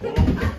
Vamos.